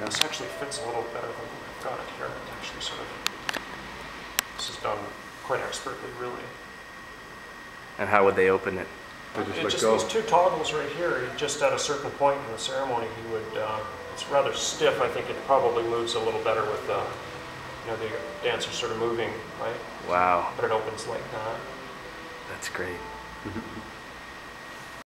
Yeah. This actually fits a little better than we've got it here. It actually sort of, this is done quite expertly, really. And how would they open it? They just It just, these two toggles right here, just at a certain point in the ceremony, he would, uh, it's rather stiff. I think it probably moves a little better with, uh, you know, the dancer sort of moving, right? Wow, But it opens like that. that's great. Mm-hmm.